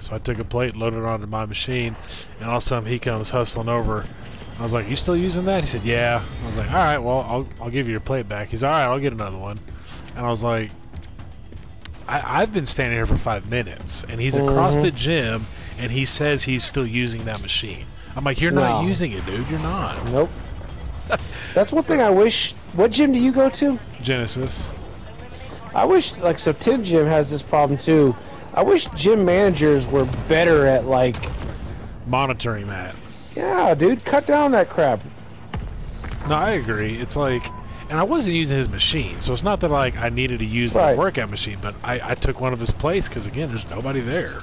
plate. So I took a plate, and loaded it onto my machine, and all of a sudden he comes hustling over. I was like, "You still using that?" He said, "Yeah." I was like, "All right, well, I'll I'll give you your plate back." He's all right. I'll get another one. And I was like, I, "I've been standing here for five minutes, and he's across Mhm. the gym, and he says he's still using that machine." I'm like, "You're not using it, dude. You're not." Nope. That's one thing I wish. What gym do you go to? Genesis. I wish, like, so Tim Gym has this problem too. I wish gym managers were better at, like, monitoring that. yeah, dude, cut down that crap. No, I agree. It's like, and I wasn't using his machine, so it's not that like I needed to use Right. the workout machine, but I, I took one of his plates because again, there's nobody there.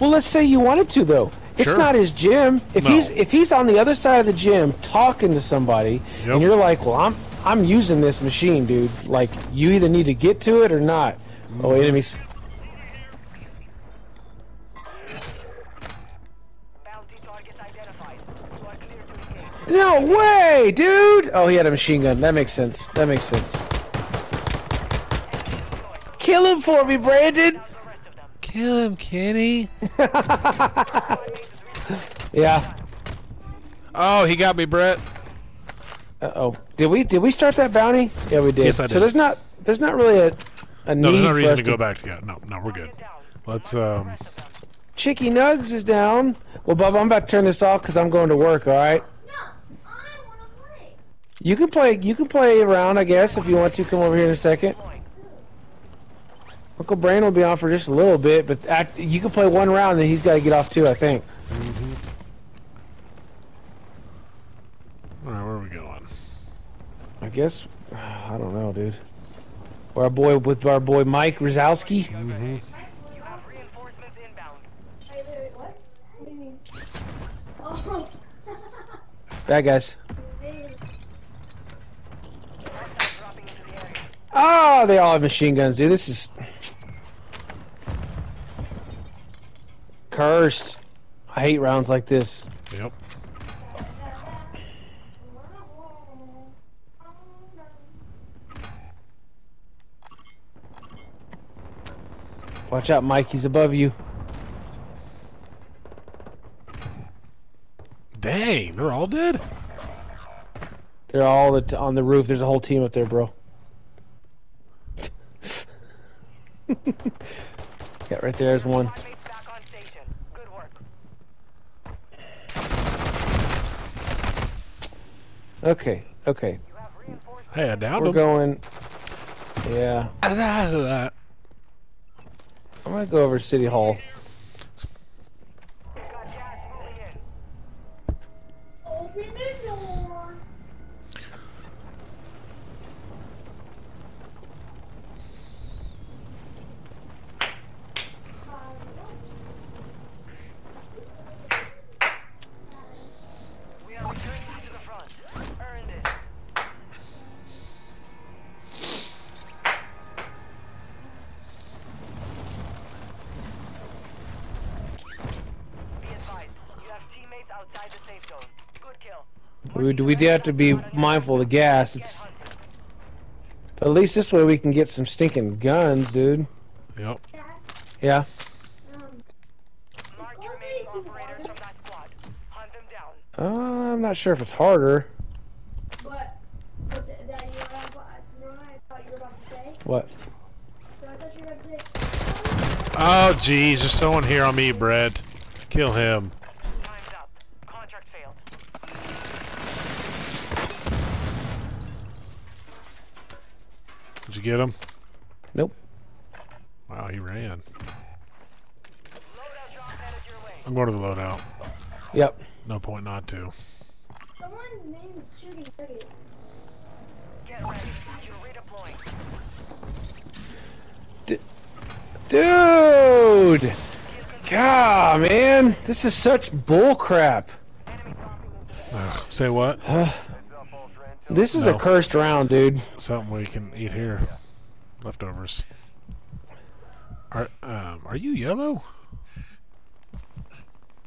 Well, let's say you wanted to though. It's Sure. not his gym. If No. he's if he's on the other side of the gym talking to somebody, Yep. and you're like, "Well, I'm I'm using this machine, dude. Like, you either need to get to it or not." Oh, Mm-hmm. enemies. No way, dude! Oh, he had a machine gun. That makes sense. That makes sense. Kill him for me, Brandon. The rest of them. Kill him, Kenny. yeah. Oh, he got me, Brett. Uh oh. Did we did we start that bounty? Yeah, we did. Yes, I did. So there's not there's not really a a No, need there's no reason us to go back together. No, no, we're good. Let's um. Rest of them. Chicky Nugs is down. Well, Bubba, I'm about to turn this off because I'm going to work. All right. No, I want to play. You can play. You can play around, I guess, if you want to. Come over here in a second. Uncle Brain will be on for just a little bit, but act, you can play one round, then he's got to get off too. I think. All right, where are we going? I guess. I don't know, dude. Our boy with our boy Mike Rozowski. Mm-hmm. You have reinforcements inbound. Wait, wait, wait, what? What do you mean? Oh. Bad guys. Dropping into the area. Oh, they all have machine guns, dude. This is cursed. I hate rounds like this. Yep. Watch out, Mike. He's above you. Dang, they're all dead. They're all on the roof. There's a whole team up there, bro. Yeah, right there's one. Squad mates back on station. Good work. Okay, okay. You have reinforcements. Hey, I downed We're him. going. Yeah, Ah, I'm gonna go over City Hall. We do we do have to be mindful of the gas. It's but at least this way we can get some stinking guns, dude. Yep. Yeah. Mark the remaining operators from that squad. Hunt them down. Uh, I'm not sure if it's harder. but, but th- that you were about, you know what I thought you were about to say? What? So I thought you were about to say, Oh, jeez, there's someone here on me, Brad. Kill him. Did you get him? Nope. Wow, he ran. Loadout drop headed your way. I'm going to the loadout. Yep. No point not to. someone's name Judy Judy. Get ready. Dude! God, man, this is such bull crap. Enemy dropping into the Ugh, say what? This is No. a cursed round, dude. Something we can eat here. Leftovers. Are um are you yellow?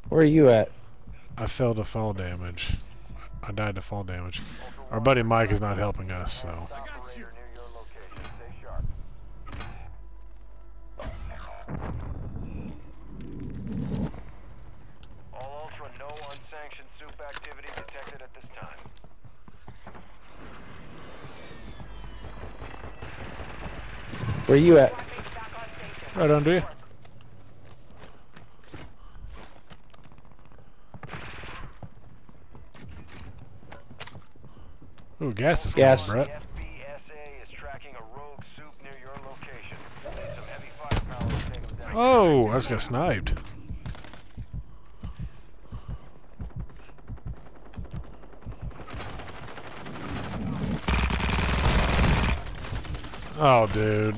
Where are you at? I fell to fall damage. I died to fall damage. Our buddy Mike is not helping us, so No unsanctioned soup activity detected at this time. Where you at? Squad mates back on station. Right under you. Ooh, gas is coming, Brett. FBSA is tracking a rogue soup near your location. Need some heavy firepower to take them down. Oh, I just got sniped. Oh, dude.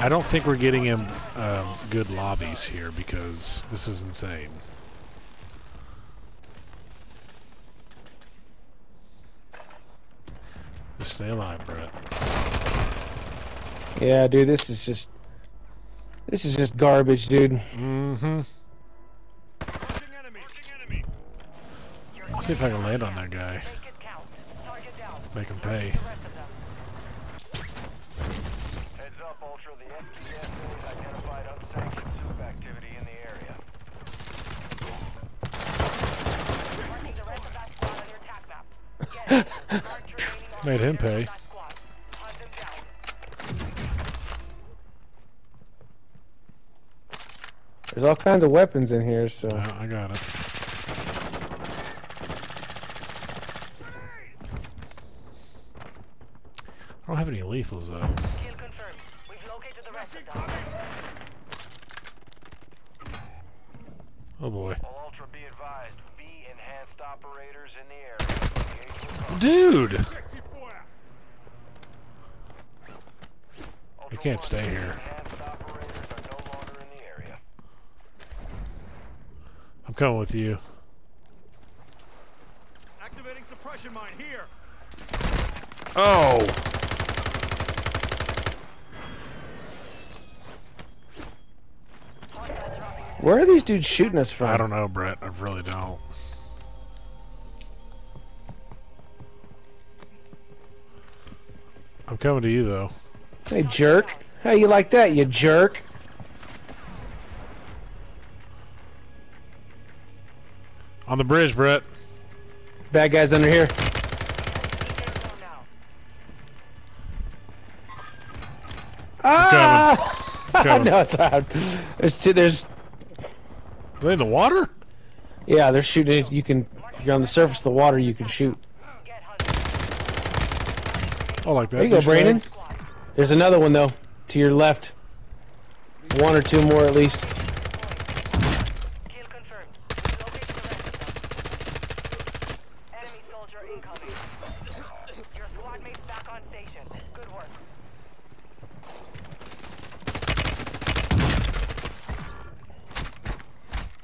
I don't think we're getting him um, good lobbies here because this is insane. Just stay alive, Brett. Yeah, dude, this is just this is just garbage, dude. Mm-hmm. See if I can land on that guy. Make it count. Target down. Make him pay. Made him pay. of that squad. Hunt them down. There's all kinds of weapons in here, so Uh, I got it. I don't have any lethals though. Kill confirmed. We've located the rest of them. Oh boy. All Ultra, be advised. Be enhanced operators in the area. Engage with caution. Dude! Ultra You can't One, stay here. Enhanced Oh, operators are no longer in the area. Dude! You can't stay here. I'm coming with you. Activating suppression mine here. Oh! Where are these dudes shooting us from? I don't know, Brett. I really don't. I'm coming to you though. Hey, jerk. How you like that, you jerk? On the bridge, Brett. Bad guys under here. Engage them now. Ah! no, it's out. There's two, there's Are they in the water? yeah, they're shooting. You can if you're on the surface of the water, you can shoot. Oh, like that. There you go. Brandon. There's another one though, to your left. One or two more at least. Kill confirmed. Locate the rest of them. Enemy soldier incoming. Your squad mates back on station. Good work.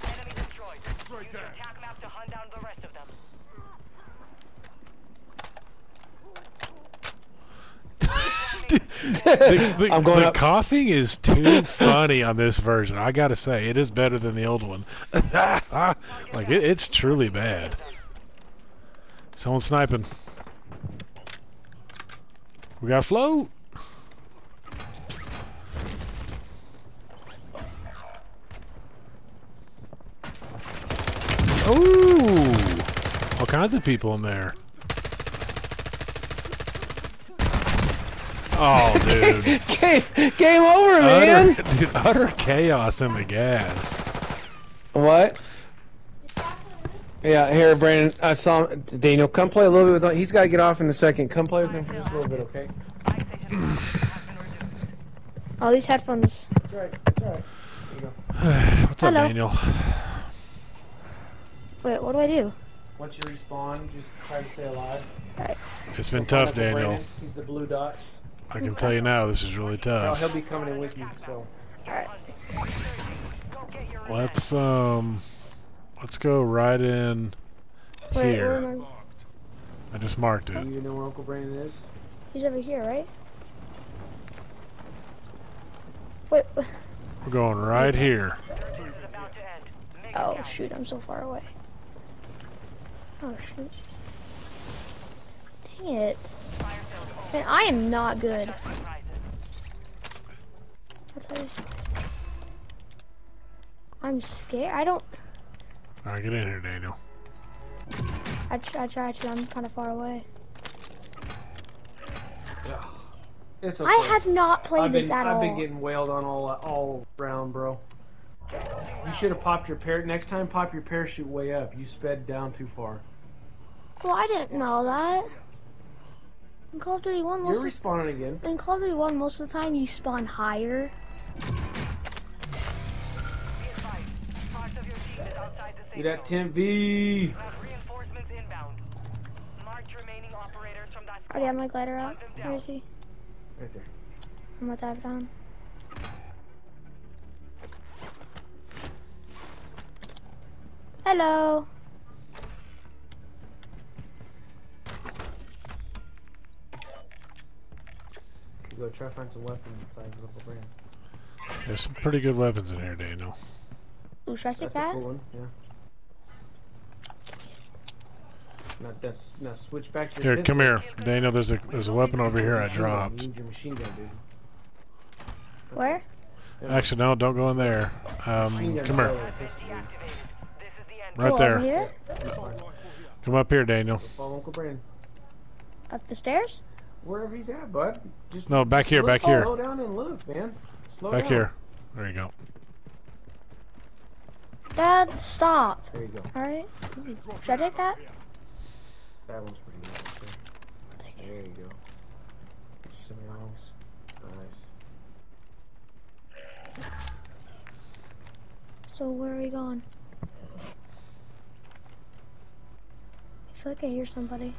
Enemy destroyed. Use your attack map to hunt down the rest of them. the, the- I'm going the up. coughing is too funny on this version. I gotta say, it is better than the old one. like it, it's truly bad. Someone sniping. We got float. Ooh, all kinds of people in there. Oh, dude. game, game over, man. utter, dude, utter chaos in the gas. What? Yeah, here, Brandon. I saw him. Daniel. Come play a little bit with him. He's got to get off in a second. Come play with him for just a little bit, okay? Flag station has been reduced. All these headphones. That's right. That's right. What's up, Daniel? Wait, what do I do? Once you respawn, just try to stay alive. It's been tough, Daniel. Brandon, He's the blue dot. I can tell you now, this is really No, tough. he'll be coming in with you. So Alright. Go get your Let's um, let's go right in Wait, where here. am I? I just marked it. do it. you know where Uncle Brandon is? He's over here, right? Wait. wait. We're going right here. This is about to end. Make it Oh shoot, I'm so far away. Oh shoot. Dang it. Fire. Man, I am not good. Success rises. That's how this- I'm scared. I don't. Alright, get in here, Daniel. I try. I try to. I'm kind of far away. It's okay. I have not played I've this been, at I've all. been getting wailed on all uh, all round, bro. You should have popped your par. Next time, pop your parachute way up. You sped down too far. Well, I didn't know that. In Call of Duty 1, most You're of, respawning again. in Call of Duty 1, most of the time you spawn higher. Be advised. Parts of your team is outside the safe Get that zone. tent V. Oh, Reinforcements inbound. Marked remaining operators from that Already have my glider out. Where is he? Right there. I'm gonna dive down. Hello. You go try to find some weapons inside the little brand. There's some pretty good weapons in here, Daniel. Ooh, should I take That's a that? cool one. Yeah. Now that's now switch back to your Here, come here. Daniel, there's a there's a weapon over here I dropped. You need your machine gun, dude. Where? Actually, no, don't go in there. Um, come here. fire Has been pistol, dude. deactivated. This is the end. Right there. Over here? Assault rifle here. Come up here, Daniel. Follow Uncle Brandon. Up the stairs? Wherever he's at, bud. Just No, back here, look, back here. Slow down and look, man. Slow Back down. here. There you go. Dad, stop. There you go. Alright. Should I take that? That one's pretty good. actually. Take it. There you go. Something else. Nice. So where are we going? I feel like I hear somebody.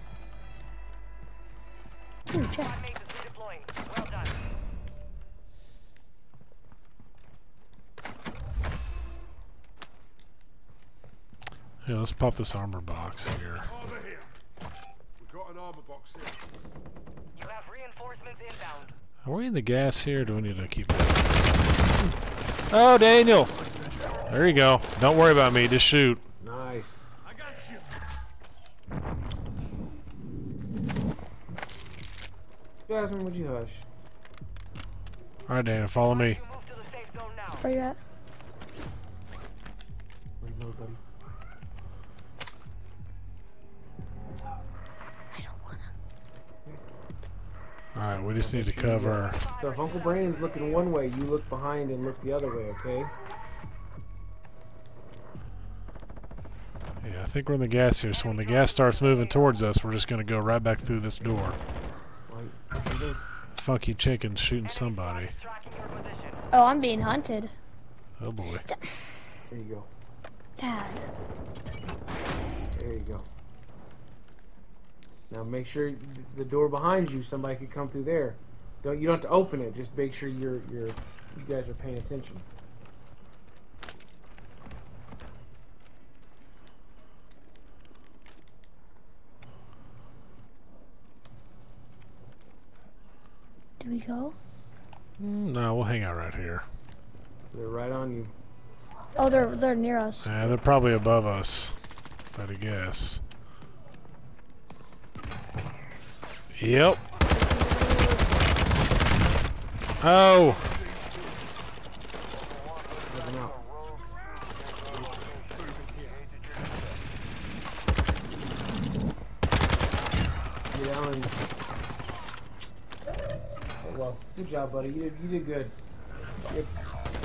Ooh, check. Squad mates is redeploying. Well done. Yeah, let's pop this armor box here. Over here. We've got an armor box here. You have reinforcements inbound. Are we in the gas here? Do we need to keep? Oh, Daniel. There you go. Don't worry about me. Just shoot. Nice. I got you. Jasmine, would you hush? All right, Daniel, follow me. You move to the safe zone now. Where you at? Where you go, buddy? I don't wanna. All right, we just need to cover. So if Uncle Brandon's looking one way, you look behind and look the other way, okay? Yeah, I think we're in the gas here. So when the gas starts moving towards us, we're just gonna go right back through this door. Right. Yes, you do. Chicken shooting somebody. squad is tracking your position. Oh, I'm being hunted. Oh boy. There you go. Dad. There you go. Now make sure the door behind you, somebody could come through there. Don't you don't have to open it. Just make sure you're you're you guys are paying attention. Go? Mm, No, we'll hang out right here. They're right on you. Oh, they're they're near us. Yeah, they're probably above us. I'd guess. Yep. Oh. Looking good job, buddy. You did you did good. You had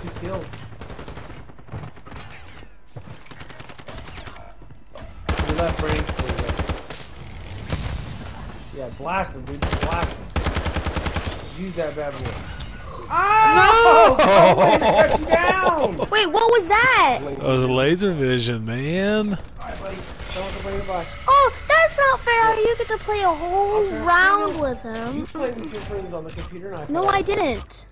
two kills. Your left range. There you. Yeah, blast him, dude. Blast him. Use that bad boy. Oh! No! Cut you down! Wait, what was that? That was laser vision, man. Alright, buddy. Don't complain about Oh, that's not fair. You get to play a whole round with You him. played with your friends on the computer, and I No. I didn't.